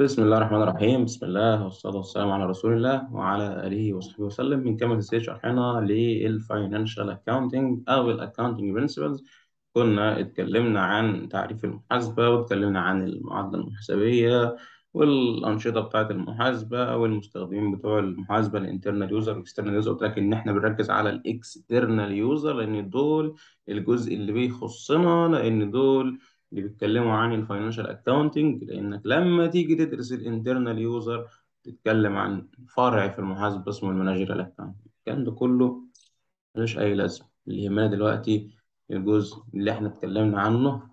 بسم الله الرحمن الرحيم. بسم الله والصلاة والسلام على رسول الله وعلى آله وصحبه وسلم. بنكمل سلسلة شرحنا لل financial accounting أو ال accounting principles كنا اتكلمنا عن تعريف المحاسبة واتكلمنا عن المعادلة المحاسبية والأنشطة بتاعة المحاسبة والمستخدمين بتوع المحاسبة ال internal user وال external user قلت لك إن إحنا بنركز على ال external user لأن دول الجزء اللي بيخصنا لأن دول اللي بيتكلموا عن ال financial accounting لأنك لما تيجي تدرس ال internal user تتكلم عن فرع في المحاسبة اسمه ال managerial accounting الكلام ده كله ملوش أي لازمة. اللي يهمنا دلوقتي الجزء اللي إحنا اتكلمنا عنه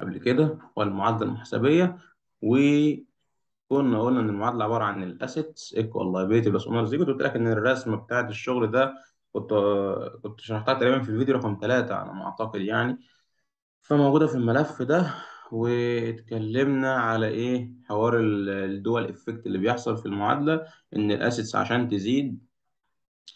قبل كده هو المعادلة المحاسبية وكنا قلنا إن المعادلة عبارة عن ال assets equal liability plus owner's equity قلت لك إن الرسمه بتاعت الشغل ده كنت كنت شرحتها تقريبا في الفيديو رقم ثلاثة على ما أعتقد يعني. فموجودة في الملف ده واتكلمنا على إيه حوار ال dual effect اللي بيحصل في المعادلة إن ال assets عشان تزيد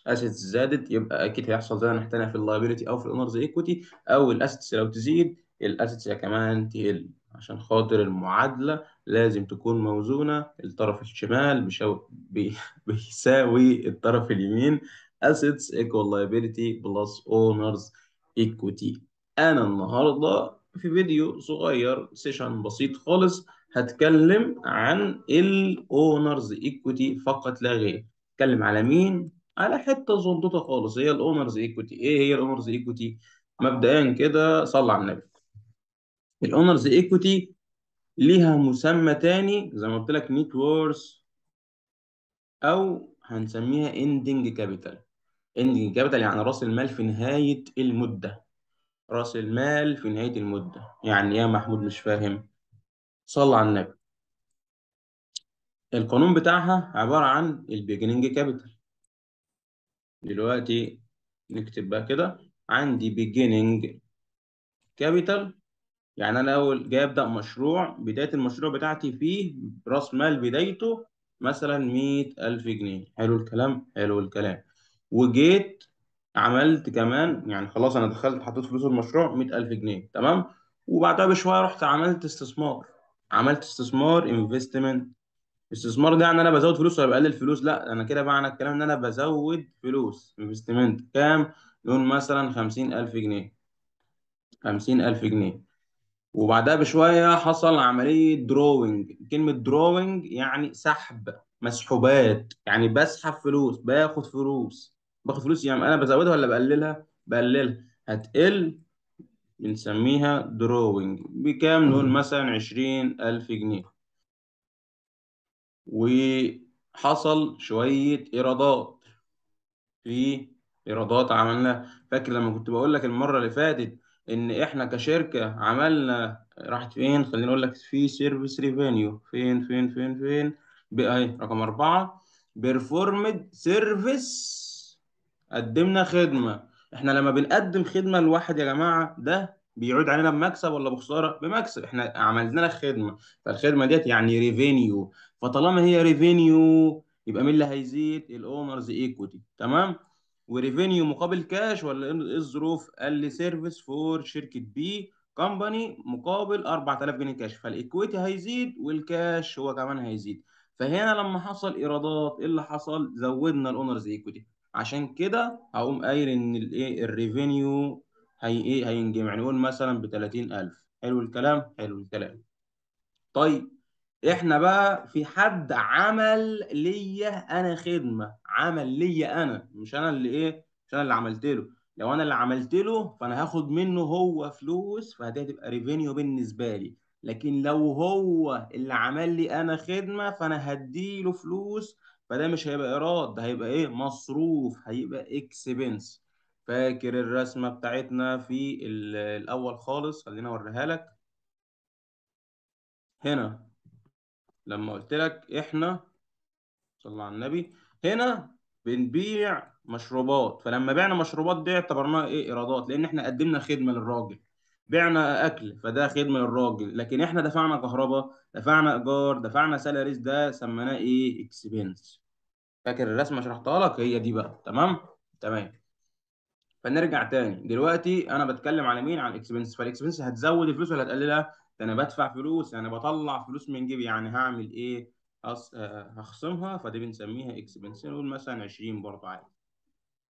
assets زادت يبقى أكيد هيحصل زي إحنا في ال liability أو في ال owner's equity أو ال assets لو تزيد ال assets كمان تقل عشان خاطر المعادلة لازم تكون موزونة الطرف الشمال. بي... بيساوي الطرف اليمين assets equal liability plus owner's equity أنا النهارده في فيديو صغير session بسيط خالص هتكلم عن ال owner's equity فقط لا غير. اتكلم على مين؟ على حتة زنطوطة خالص. هي ال owner's equity إيه هي ال owner's equity مبدئيا كده صلى على النبي. ال owner's equity ليها مسمى تاني زي ما قلت لك net worth أو هنسميها ending capital ending capital يعني رأس المال في نهاية المدة. رأس المال في نهاية المدة. يعني يا محمود مش فاهم. صلى على النبي. القانون بتاعها عبارة عن ال beginning capital دلوقتي نكتب بقى كده. عندي beginning capital يعني أنا أول جاي أبدأ مشروع. بداية المشروع بتاعتي فيه رأس مال بدايته مثلا مية ألف جنيه. حلو الكلام؟ حلو الكلام. وجيت عملت كمان يعني خلاص أنا دخلت حطيت فلوس المشروع 100000 جنيه تمام؟ وبعدها بشوية رحت عملت استثمار. عملت استثمار investment الاستثمار ده يعني أنا بزود فلوس ولا بقلل فلوس؟ لا أنا كده معنى الكلام إن أنا بزود فلوس. investment كام؟ نقول مثلا 50000 جنيه. 50000 جنيه. وبعدها بشوية حصل عملية drawing كلمة drawing يعني سحب مسحوبات. يعني بسحب فلوس باخد فلوس. باخد فلوس يعني أنا بزودها ولا بقللها؟ بقللها. هتقل بنسميها drawing بكام نقول مثلا عشرين ألف جنيه. وحصل شوية إيرادات. في إيرادات عملنا فاكر لما كنت بقول لك المرة اللي فاتت إن إحنا كشركة عملنا راحت فين؟ خليني أقول لك في service revenue فين فين فين فين؟ بقى أهي رقم أربعة. performed service قدمنا خدمة. إحنا لما بنقدم خدمة لواحد يا جماعة ده بيعود علينا بمكسب ولا بخسارة؟ بمكسب. إحنا عملنا لك خدمة. فالخدمة ديت يعني revenue فطالما هي revenue يبقى مين اللي هيزيد؟ ال owner's equity تمام؟ و revenue مقابل كاش ولا إيه الظروف قال لي service for شركة B company مقابل 4000 جنيه cash فال equity هيزيد والكاش هو كمان هيزيد. فهنا لما حصل إيرادات إيه اللي حصل؟ زودنا ال owner's equity عشان كده هقوم قايل إن الايه ال revenue هي إيه هينجمع. نقول مثلا ب 30000 حلو الكلام؟ حلو الكلام. طيب إحنا بقى في حد عمل ليا أنا خدمة؟ عمل ليا أنا مش أنا اللي إيه مش أنا اللي عملت له. لو أنا اللي عملت له فأنا هاخد منه هو فلوس فدي هتبقى revenue بالنسبة لي. لكن لو هو اللي عمل لي أنا خدمة فأنا هديله فلوس فده مش هيبقى إيراد ده هيبقى إيه؟ مصروف هيبقى expense فاكر الرسمة بتاعتنا في الأول خالص؟ خلينا أوريها لك. هنا لما قلت لك إحنا صلى على النبي هنا بنبيع مشروبات. فلما بعنا مشروبات دي اعتبرناها إيه؟ إيرادات لأن إحنا قدمنا خدمة للراجل. بعنا أكل فده خدمة للراجل. لكن إحنا دفعنا كهرباء دفعنا إيجار دفعنا salaries ده سميناه إيه؟ expense فاكر الرسمة شرحتها لك؟ هي دي بقى. تمام؟ تمام. فنرجع تاني. دلوقتي أنا بتكلم على مين؟ على ال expense. فال expense هتزود الفلوس ولا هتقللها؟ ده أنا بدفع فلوس يعني بطلع فلوس من جيبي. يعني هعمل إيه؟ أص... آه، هخصمها. فدي بنسميها expense. نقول مثلا 20 برضه عادي.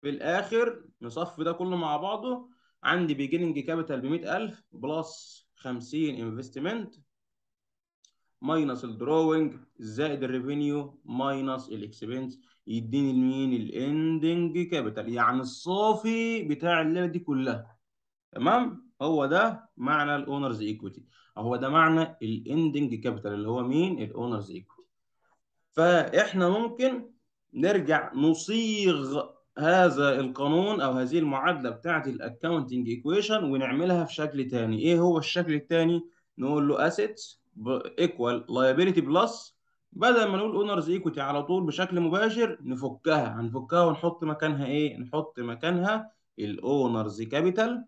في الآخر نصفي ده كله مع بعضه. عندي beginning capital ب 100000 plus 50 investment minus ال drawing زائد ال revenue minus ال expense يديني المين ال ending capital يعني الصافي بتاع الليلة دي كلها. تمام؟ هو ده معنى ال owner's equity هو ده معنى ال ending capital اللي هو مين؟ ال owner's equity فإحنا ممكن نرجع نصيغ هذا القانون أو هذه المعادلة بتاعه ال accounting equation ونعملها في شكل تاني. إيه هو الشكل التاني؟ نقول له assets equal liability plus بدل ما نقول owner's equity على طول بشكل مباشر نفكها. هنفكها ونحط مكانها إيه؟ نحط مكانها ال owner's capital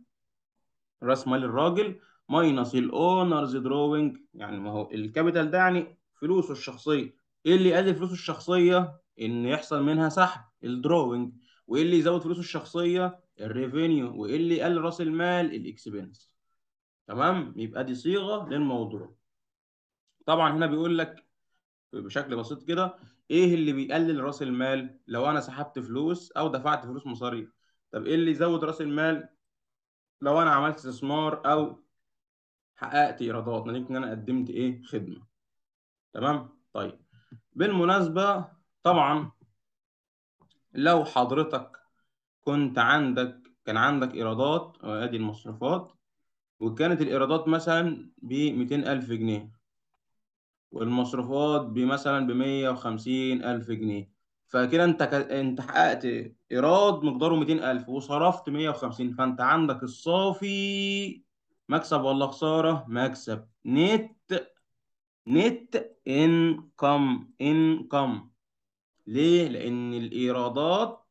راس مال الراجل minus ال owner's drawing يعني ما هو ال capital ده يعني فلوسه الشخصية. إيه اللي يقلل فلوسه الشخصية؟ إن يحصل منها سحب ال drawing وإيه اللي يزود فلوسه الشخصية؟ ال revenue وإيه اللي يقلل رأس المال؟ ال expense تمام؟ يبقى دي صيغة للموضوع. طبعا هنا بيقول لك بشكل بسيط كده إيه اللي بيقلل رأس المال لو أنا سحبت فلوس أو دفعت فلوس مصاريف طب إيه اللي يزود رأس المال لو أنا عملت استثمار أو حققت إيرادات؟ نتيجه إن أنا قدمت إيه؟ خدمة. تمام؟ طيب. بالمناسبة طبعا لو حضرتك كنت عندك كان عندك إيرادات أدي المصروفات وكانت الإيرادات مثلا ب 200000 جنيه والمصروفات بمثلا ب 150000 جنيه. فكده انت ك... انت حققت إيراد مقداره 200000 وصرفت 150 فانت عندك الصافي مكسب ولا خسارة؟ مكسب. نت نت انكم انكم ليه؟ لأن الإيرادات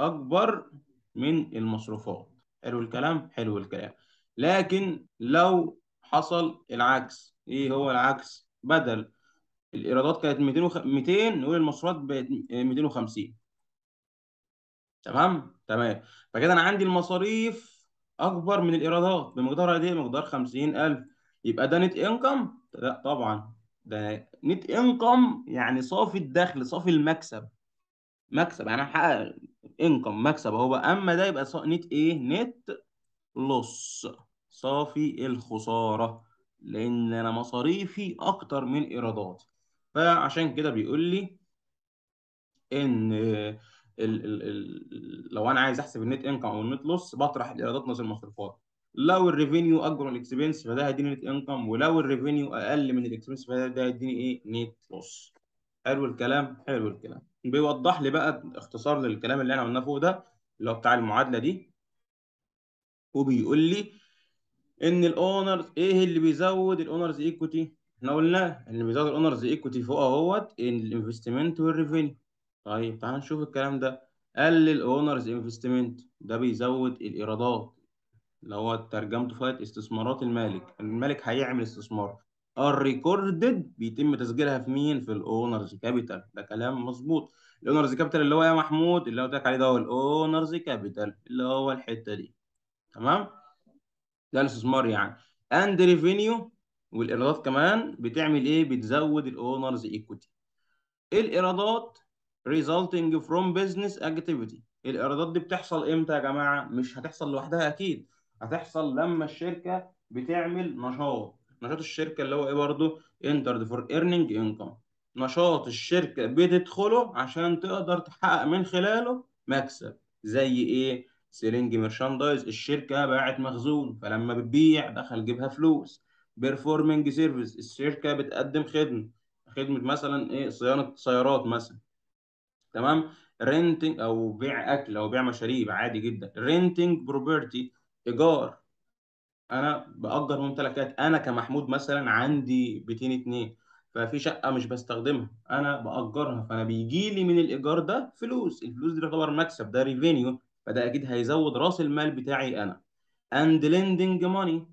أكبر من المصروفات. حلو الكلام؟ حلو الكلام. لكن لو حصل العكس إيه هو العكس؟ بدل الإيرادات كانت 200 وخ... 200 نقول المصروفات بقت 250 تمام؟ تمام. فكده أنا عندي المصاريف أكبر من الإيرادات بمقدار قد إيه؟ مقدار 50000 يبقى ده نت إنكم؟ لا طبعا. ده نت إنكم يعني صافي الدخل صافي المكسب. مكسب يعني محقق إنكم مكسب أهو بقى. أما ده يبقى نت إيه؟ نت لص. صافي الخسارة. لأن أنا مصاريفي أكتر من إيراداتي. فعشان كده بيقول لي إن ال ال ال لو أنا عايز أحسب ال net income أو ال net loss بطرح الإيرادات ناقص المصروفات. لو ال revenue أكبر من ال expense فده هيديني net income ولو ال revenue أقل من ال expense فده هيديني إيه؟ net loss حلو الكلام حلو الكلام. بيوضح لي بقى اختصار للكلام اللي إحنا قلناه فوق ده اللي هو بتاع المعادلة دي. وبيقول لي إن ال owner's إيه اللي بيزود ال owner's equity إحنا قلنا اللي بيزود ال owner's equity فوق أهوت ال investment وال revenue طيب تعال نشوف الكلام ده. قال لك ال owner's investment ده بيزود الإيرادات. اللي هو ترجمته فات استثمارات المالك. المالك هيعمل استثمار. ال recorded بيتم تسجيلها في مين؟ في ال owner's capital ده كلام مظبوط. ال owner's capital اللي هو يا محمود اللي قلت لك عليه ده هو ال owner's capital اللي هو الحتة دي. تمام؟ ده الاستثمار يعني. and revenue والإيرادات كمان بتعمل إيه؟ بتزود ال owner's equity الإيرادات resulting from business activity. الإيرادات دي بتحصل إمتى يا جماعة؟ مش هتحصل لوحدها أكيد. هتحصل لما الشركة بتعمل نشاط. نشاط الشركة اللي هو إيه برضه؟ entered for earning income. نشاط الشركة بتدخله عشان تقدر تحقق من خلاله مكسب. زي إيه؟ selling merchandise الشركة باعت مخزون فلما بتبيع دخل جيبها فلوس. performing service الشركة بتقدم خدمة. خدمة مثلا إيه؟ صيانة سيارات مثلا. تمام؟ renting أو بيع أكل أو بيع مشاريب عادي جدا. renting property إيجار. أنا بأجر ممتلكات. أنا كمحمود مثلا عندي بيتين اتنين ففي شقة مش بستخدمها. أنا بأجرها فأنا بيجي لي من الإيجار ده فلوس. الفلوس دي تعتبر مكسب ده revenue فده أكيد هيزود رأس المال بتاعي أنا. and lending money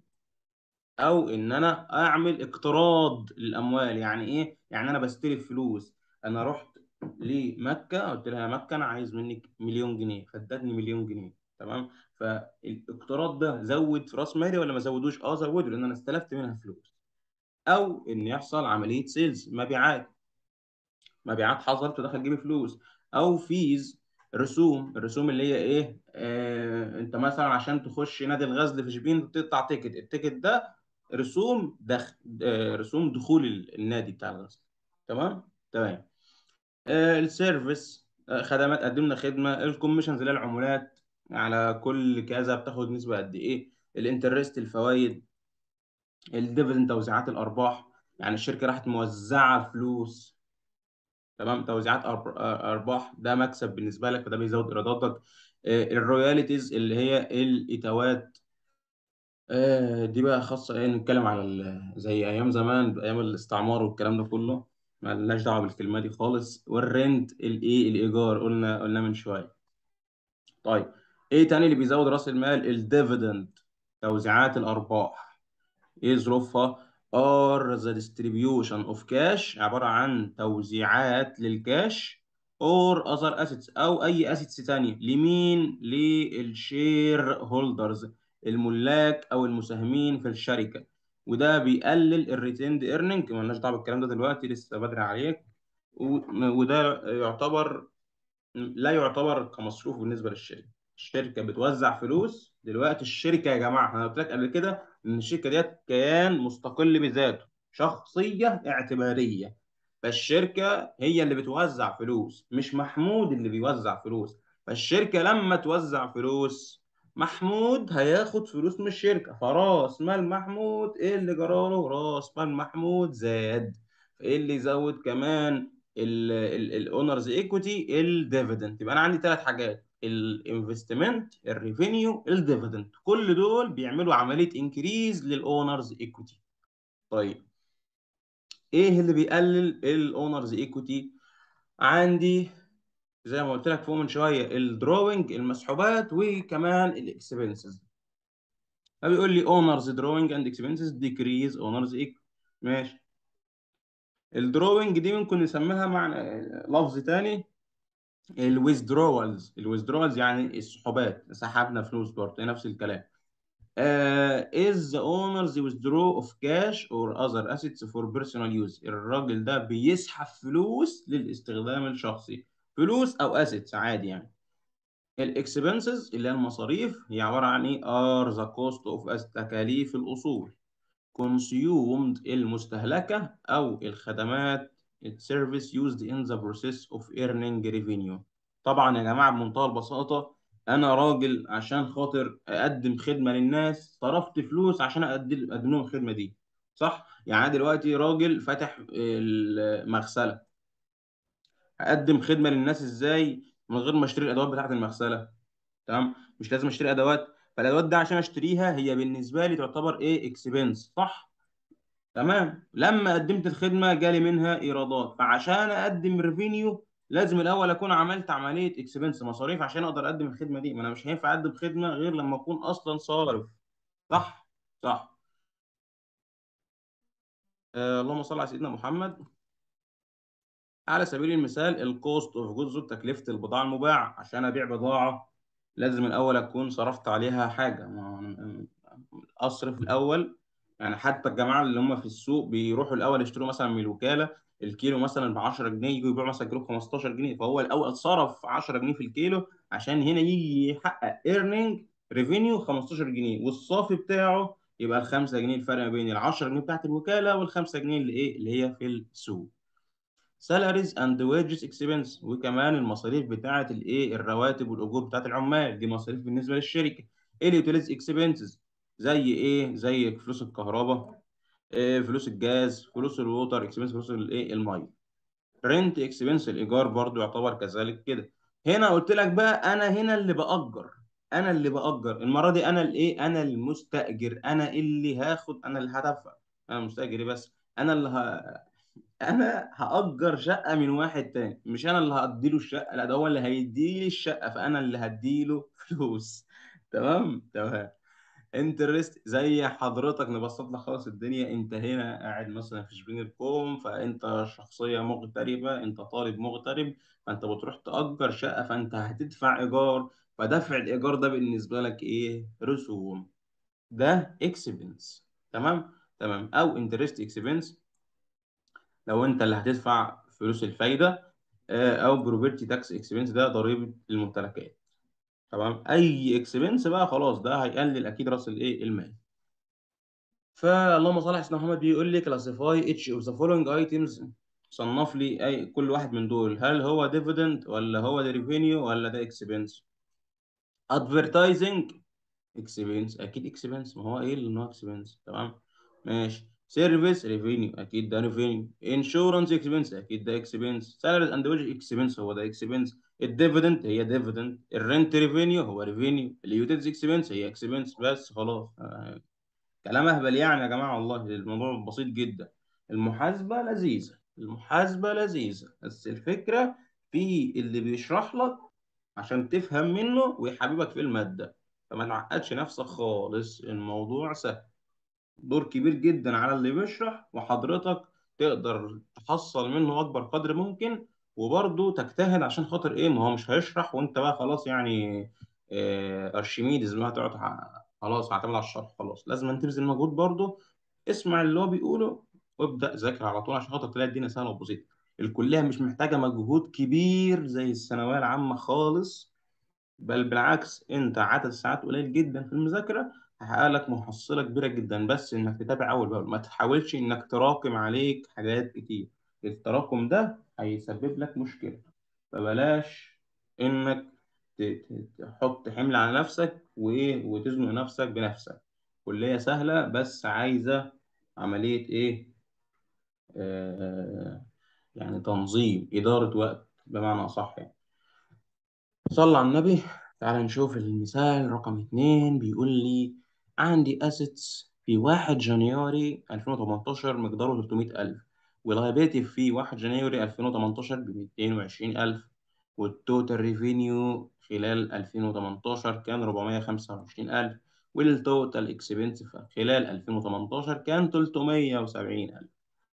أو إن أنا أعمل اقتراض للأموال. يعني إيه؟ يعني أنا بستلف فلوس. أنا رحت لمكة قلت لها يا مكة أنا عايز منك مليون جنيه. فادتني مليون جنيه. تمام؟ فالاقتراض ده زود في رأس مالي ولا ما زودوش؟ آه زوده لأن أنا استلفت منها فلوس. أو إن يحصل عملية sales مبيعات. مبيعات حصلت ودخل جيبي فلوس. أو fees رسوم الرسوم اللي هي إيه آه أنت مثلا عشان تخش نادي الغزل في شبين تقطع ticket ال ticket ده رسوم دخل آه رسوم دخول النادي بتاع الغزل. تمام؟ تمام. آه ال service آه خدمات قدمنا خدمة. ال commissions اللي العمولات على كل كذا بتاخد نسبة قد إيه. ال interest الفوائد. ال dividend توزيعات الأرباح. يعني الشركة راحت موزعة فلوس. تمام؟ توزيعات أرباح ده مكسب بالنسبة لك فده بيزود إيراداتك. ال royalties اللي هي الإتاوات دي بقى خاصة إيه نتكلم على زي أيام زمان أيام الاستعمار والكلام ده كله ما لناش دعوة بالكلمة دي خالص. وال rent الايه الإيجار قلنا قلنا من شوية. طيب إيه تاني اللي بيزود رأس المال؟ ال dividend توزيعات الأرباح. إيه ظروفها are the distribution of cash عبارة عن توزيعات للكاش or other assets أو أي assets تانية. لمين؟ لل shareholders الملاك أو المساهمين في الشركة. وده بيقلل ال retained earning مالناش دعوة بالكلام ده دلوقتي لسه بدري عليك. وده يعتبر لا يعتبر كمصروف بالنسبة للشركة. الشركة بتوزع فلوس دلوقتي الشركة يا جماعة أنا قلت لك قبل كده إن الشركة ديت كيان مستقل بذاته شخصية اعتباريه فالشركة هي اللي بتوزع فلوس مش محمود اللي بيوزع فلوس. فالشركة لما توزع فلوس محمود هياخد فلوس من الشركة. فراس مال محمود إيه اللي جراله راس مال محمود زاد. إيه اللي يزود كمان ال owner's equity ال dividend يبقى أنا عندي ثلاث حاجات. ال investment ال revenue ال dividend كل دول بيعملوا عملية increase لل owner's equity طيب. إيه اللي بيقلل ال owner's equity عندي زي ما قلت لك فوق من شوية ال drawing المسحوبات وكمان ال expenses فبيقول لي owner's drawing and expenses decrease owner's equity ماشي. ال drawing دي ممكن نسميها معنى لفظ تاني. ال withdrawals ال withdrawals يعني السحوبات سحبنا فلوس برضه نفس الكلام. is the owner's withdraw of cash or other assets for personal use الراجل ده بيسحب فلوس للاستخدام الشخصي. فلوس أو assets عادي يعني. ال expenses اللي هي المصاريف هي عبارة عن إيه؟ are the cost of تكاليف الأصول. consumed المستهلكة أو الخدمات ال service used in the process of earning revenue. طبعا يا جماعة بمنتهى البساطة أنا راجل عشان خاطر أقدم خدمة للناس صرفت فلوس عشان أقدم لهم الخدمة دي. صح؟ يعني أنا دلوقتي راجل فاتح المغسلة. أقدم خدمة للناس إزاي؟ من غير ما أشتري الأدوات بتاعة المغسلة. تمام؟ مش لازم أشتري أدوات. فالأدوات دي عشان أشتريها هي بالنسبة لي تعتبر إيه؟ expense صح؟ تمام؟ لما قدمت الخدمة جالي منها إيرادات فعشان أقدم revenue لازم الأول أكون عملت عملية expense مصاريف عشان أقدر أقدم الخدمة دي. ما أنا مش هينفع أقدم خدمة غير لما أكون أصلا صارف. صح؟ صح. آه اللهم صل على سيدنا محمد. على سبيل المثال ال cost of goods تكلفه البضاعة المباعة. عشان أبيع بضاعة لازم الأول أكون صرفت عليها حاجة. أصرف الأول يعني حتى الجماعة اللي هم في السوق بيروحوا الأول يشتروا مثلا من الوكالة الكيلو مثلا ب 10 جنيه يجوا يبيعوا مثلا كيلو ب 15 جنيه. فهو الأول صرف 10 جنيه في الكيلو عشان هنا يجي يحقق earning revenue 15 جنيه والصافي بتاعه يبقى ال 5 جنيه الفرق ما بين ال 10 جنيه بتاعت الوكالة وال 5 جنيه اللي إيه اللي هي في السوق. Salaries and wages expense وكمان المصاريف بتاعه الإيه الرواتب والأجور بتاعه العمال دي مصاريف بالنسبة للشركة. ال utility expenses زي إيه؟ زي فلوس الكهرباء إيه فلوس الجاز فلوس ال water expense فلوس الايه المية. rent expense الإيجار برضو يعتبر كذلك كده. هنا قلت لك بقى أنا هنا اللي بأجر. أنا اللي بأجر. المرة دي أنا الإيه؟ أنا المستأجر. أنا اللي هاخد أنا اللي هدفع. أنا مستأجر بس؟ أنا اللي ه... أنا هأجر شقة من واحد تاني. مش أنا اللي هديله الشقة لأ ده هو اللي هيديلي الشقة فأنا اللي هديله فلوس. تمام؟ تمام. انترست زي حضرتك نبسط لك خالص الدنيا انت هنا قاعد مثلا في شبين الكوم فأنت شخصية مغتربة أنت طالب مغترب فأنت بتروح تأجر شقة فأنت هتدفع إيجار فدفع الإيجار ده بالنسبة لك إيه؟ رسوم. ده expense تمام؟ تمام. أو interest expense لو أنت اللي هتدفع فلوس الفايدة آه، أو property tax expense ده ضريبة الممتلكات. تمام؟ أي expense بقى خلاص ده هيقلل أكيد رأس الإيه؟ المال. فاللهم صل على سيدنا محمد بيقول لي classify each of the following items صنف لي أي كل واحد من دول. هل هو dividend ولا هو ده revenue ولا ده expense advertising expense أكيد expense ما هو إيه اللي هو expense تمام؟ ماشي. service revenue أكيد ده revenue insurance expense أكيد ده expense salaries and wage expense هو ده expense ال dividend هي dividend ال rent revenue هو revenue ال utilities expense هي expense بس خلاص. آه. كلام أهبل يعني يا جماعة والله الموضوع بسيط جدا. المحاسبة لذيذة المحاسبة لذيذة بس الفكرة في اللي بيشرح لك عشان تفهم منه ويحببك في المادة. فما تعقدش نفسك خالص الموضوع سهل. دور كبير جدا على اللي بيشرح وحضرتك تقدر تحصل منه أكبر قدر ممكن وبرضه تجتهد عشان خاطر إيه؟ ما هو مش هيشرح وأنت بقى خلاص يعني آه، ارشميدس ما هتقعد ع- خلاص هعتمد على الشرح خلاص. لازم أن تبذل مجهود برضه. اسمع اللي هو بيقوله وابدأ ذاكر على طول عشان خاطر تلاقي الدنيا سهلة وبسيطة. الكلية مش محتاجة مجهود كبير زي الثانوية العامة خالص بل بالعكس أنت عدد الساعات قليل جدا في المذاكرة هيحقق لك محصلة كبيرة جدا. بس إنك تتابع أول بأول ما تحاولش إنك تراكم عليك حاجات كتير. التراكم ده هيسبب لك مشكلة. فبلاش ت- تحط حمل على نفسك وإيه وتزنق نفسك بنفسك. كلية سهلة بس عايزة عملية إيه؟ آه يعني تنظيم إدارة وقت بمعنى أصح يعني. صلى على النبي. تعال نشوف المثال رقم اتنين. بيقول لي عندي assets في 1 جانيوري 2018 مقداره 300000 و liability في 1 January 2018 ب 220000 وال total revenue خلال 2018 كان 425000 وال total expense خلال 2018 كان 370000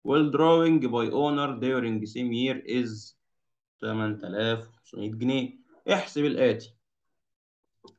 وال drawing by owner during same year is 8500 جنيه. احسب الآتي.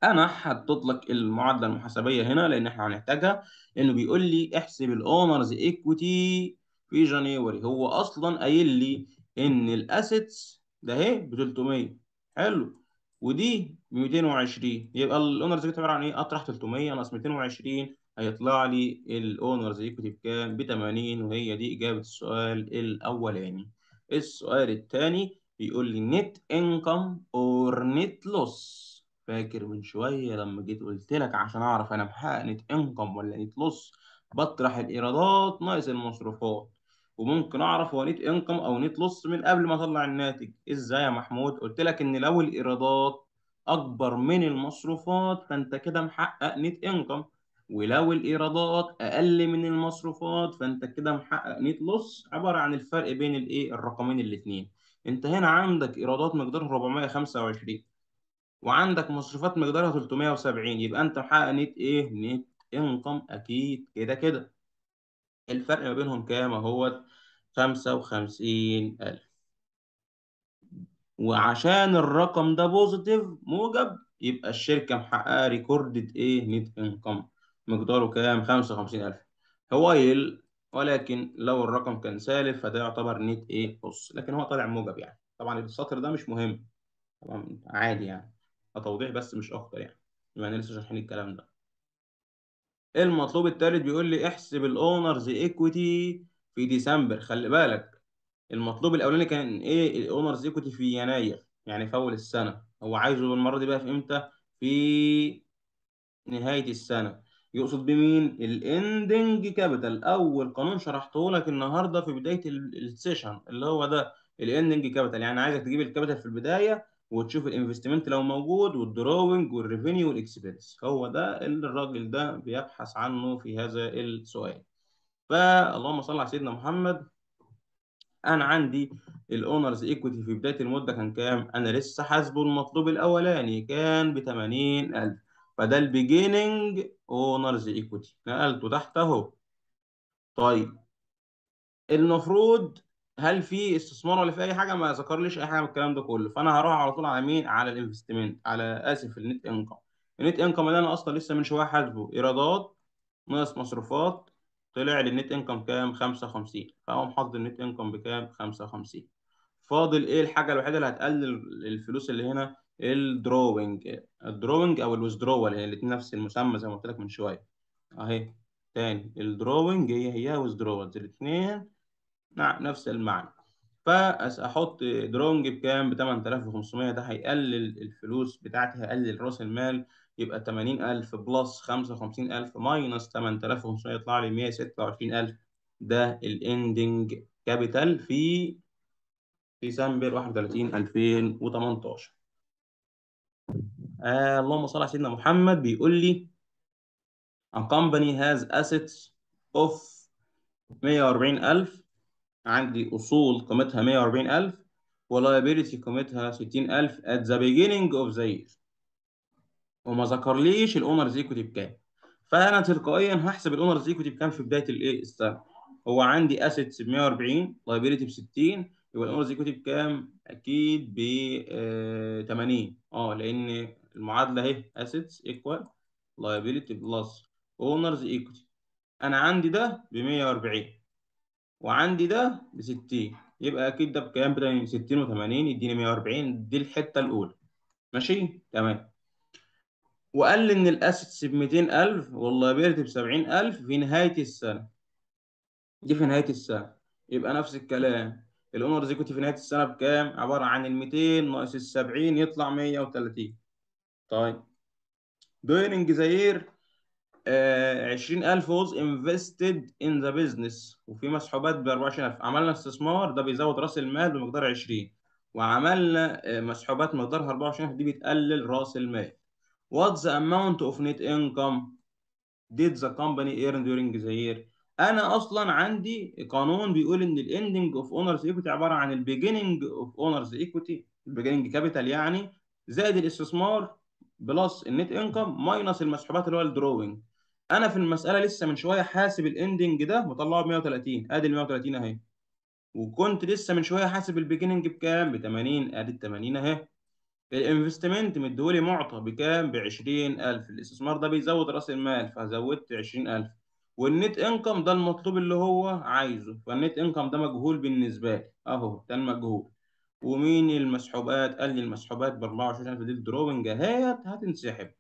أنا حطيت لك المعادلة المحاسبية هنا لأن إحنا هنحتاجها. إنه بيقول لي احسب ال owner's equity في January. هو أصلا قايل لي إن ال assets ده أهي ب 300 حلو. ودي ب 220 يبقى ال owner's equity عبارة عن إيه؟ أطرح 300 ناقص 220 هيطلع لي ال owner's equity بكام؟ ب 80 وهي دي إجابة السؤال الأولاني. السؤال الثاني بيقول لي net income or net loss فاكر من شوية لما جيت قلت لك عشان أعرف أنا محقق نت انكم ولا نت لوس بطرح الإيرادات. ناقص المصروفات. وممكن أعرف هو نت انكم أو نت لوس من قبل ما أطلع الناتج. إزاي يا محمود؟ قلت لك إن لو الإيرادات أكبر من المصروفات فأنت كده محقق نت انكم ولو الإيرادات أقل من المصروفات فأنت كده محقق نت لوس عبارة عن الفرق بين الإيه؟ الرقمين الاثنين أنت هنا عندك إيرادات مقدارها 425 وعندك مصروفات مقدارها 370 يبقى أنت محقق نت إيه؟ net income أكيد كده كده. الفرق ما بينهم كام أهوت؟ 55000 وعشان الرقم ده positive موجب يبقى الشركة محققة recorded إيه net income مقداره كام؟ 55000 while ولكن لو الرقم كان سالب فده يعتبر نت إيه بص لكن هو طالع موجب يعني. طبعا السطر ده مش مهم. طبعا عادي يعني. توضيح بس مش أكتر يعني. بما ان لسه شارحين الكلام ده. المطلوب التالت بيقول لي احسب ال owner's equity في ديسمبر. خلي بالك المطلوب الأولاني كان إيه؟ ال owner's equity في يناير يعني في أول السنة. هو عايزه المرة دي بقى في إمتى؟ في نهاية السنة. يقصد بمين؟ ال ending capital أول قانون شرحته لك النهارده في بداية ال- session اللي هو ده ال ending capital يعني عايزك تجيب ال capital في البداية وتشوف ال investment لو موجود وال drawing وال revenue وال expense. هو ده اللي الراجل ده بيبحث عنه في هذا السؤال. فاللهم صل على سيدنا محمد. أنا عندي ال owner's equity في بداية المدة كان كام؟ أنا لسه حاسبه المطلوب الأولاني كان ب 80000 فده ال beginning owner's equity. نقلته تحت أهو. طيب. المفروض هل في استثمار ولا في أي حاجة؟ ما ذكرليش أي حاجة من الكلام ده كله. فأنا هروح على طول على مين؟ على ال investment. على آسف ال net income. ال net income اللي أنا أصلا لسه من شوية حاسبه. إيرادات ناقص مصروفات طلع لي ال net income كام؟ 55 فأقوم حاطط ال net income بكام؟ 55 فاضل إيه؟ الحاجة الوحيدة اللي هتقلل الفلوس اللي هنا؟ ال drawing. ال drawing أو ال withdrawal هي الاثنين نفس المسمى زي ما قلت لك من شوية. أهي. تاني. ال drawing هي هي withdrawal الاثنين نفس المعنى. فأحط drawing بكام؟ ب 8500 ده هيقلل الفلوس بتاعتي هيقلل رأس المال. يبقى 80000 plus 55000 minus 8500 يطلع لي 126000 ده ال ending capital في ديسمبر 31 2018 آه اللهم صل على سيدنا محمد. بيقول لي a company has assets of 140000 عندي أصول قيمتها 140000 و liability قيمتها 60000 at the beginning of the year. وما ذكرليش ال owner's equity بكام. فأنا تلقائيا هحسب ال owner's equity بكام في بداية الايه السنة هو عندي assets ب 140 liability ب 60 يبقى ال owner's equity بكام؟ أكيد ب 80 آه لأن المعادلة أهي assets equal liability plus owner's equity أنا عندي ده ب 140 وعندي ده ب 60 يبقى أكيد ده بكام؟ ب 60 و80 يديني 140 دي الحتة الأولى. ماشي؟ تمام. وقال لي إن ال assets ب 200000 وال liability ب 70000 في نهاية السنة. دي في نهاية السنة. يبقى نفس الكلام. ال owner's equity في نهاية السنة بكام؟ عبارة عن ال 200 ناقص ال 70 يطلع 130 طيب. year آه 20000 was invested in the business وفي مسحوبات ب 24000 عملنا استثمار ده بيزود رأس المال بمقدار 20 وعملنا آه مسحوبات مقدارها 24000 دي بتقلل رأس المال. What's the amount of net income did the company earn during the year أنا أصلا عندي قانون بيقول إن ال ending of owner's equity عبارة عن ال beginning of owner's equity ال beginning capital يعني زائد الاستثمار plus ال net income minus المسحوبات اللي هو ال drawing أنا في المسألة لسه من شوية حاسب ال ending ده مطلعه ب 130 أدي ال 130 أهي. وكنت لسه من شوية حاسب ال beginning بكام؟ ب 80 أدي ال 80 أهي. ال investment مديهولي معطى بكام؟ ب 20000 الاستثمار ده بيزود رأس المال فزودت 20000 وال net income ده المطلوب اللي هو عايزه. فال net income ده مجهول بالنسبة لي. أهو ده المجهول. ومين المسحوبات؟ قال لي المسحوبات ب 24000 دي ال drawing. اهيت هتنسحب.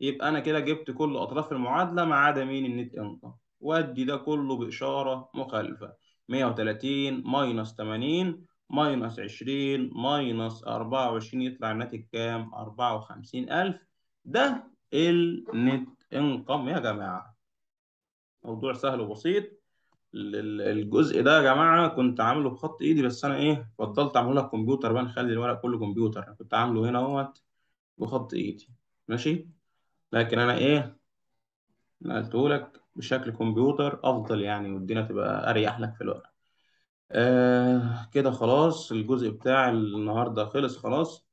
يبقى أنا كده جبت كل أطراف المعادلة ما عدا مين؟ ال net income وأدي ده كله بإشارة مخالفة. 130 minus 80 minus 20 minus 24 يطلع الناتج كام؟ 54000 ده النت انكم يا جماعة موضوع سهل وبسيط. الجزء ده يا جماعة كنت عامله بخط إيدي بس أنا إيه فضلت أعمله لك كمبيوتر بقى نخلي الورق كله كمبيوتر. كنت عامله هنا أهوت بخط إيدي. ماشي؟ لكن أنا إيه نقلته لك بشكل كمبيوتر أفضل يعني والدنيا تبقى أريح لك في الورق آه كده خلاص الجزء بتاع النهارده خلص خلاص.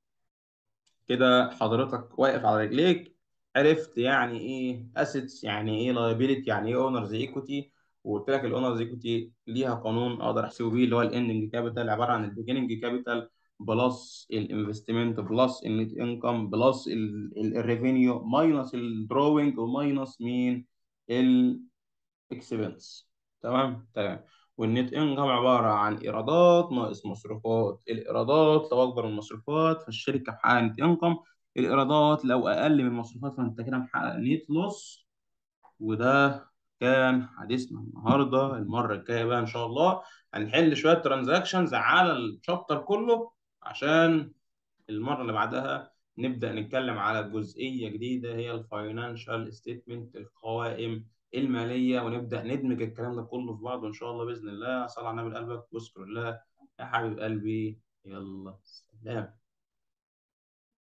كده حضرتك واقف على رجليك عرفت يعني إيه assets يعني إيه liability يعني إيه owner's equity وقلت لك ال owner's equity ليها قانون أقدر أحسبه بيه اللي هو ال ending capital عبارة عن البيجننج كابيتال بلس الانفستمنت بلس النت انكم بلس الريفينيو ماينس الدروينج وماينس مين؟ ال expense تمام؟ تمام. وال net income عبارة عن إيرادات ناقص مصروفات. الإيرادات لو أكبر من المصروفات فالشركة محققه net income. الإيرادات لو أقل من المصروفات فأنت كده محقق net loss وده كان حديثنا النهارده. المرة الجاية بقى إن شاء الله هنحل شوية transactions على ال chapter كله. عشان المرة اللي بعدها نبدأ نتكلم على جزئية جديدة هي ال financial statement القوائم المالية ونبدأ ندمج الكلام ده كله في بعضه إن شاء الله بإذن الله. صل على النبي قلبك واذكر الله. يا حبيب قلبي يلا سلام.